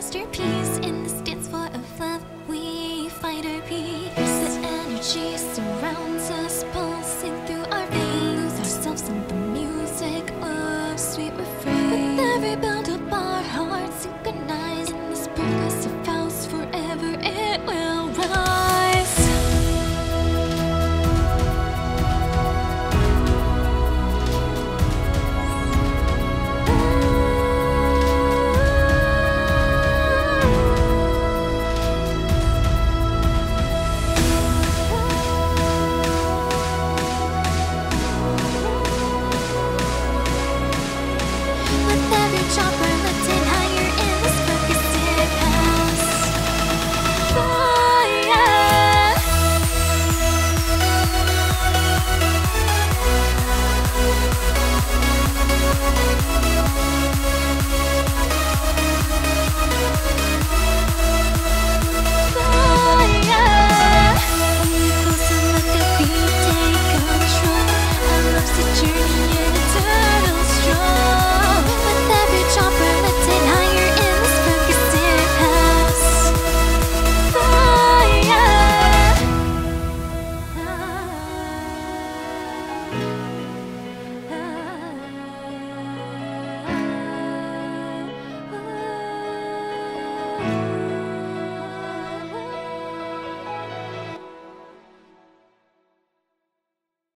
masterpiece in this dance for of love. We find our peace. The energy surrounds us, pulsing through our veins. Lose ourselves in the music of sweet refrain. With every bound our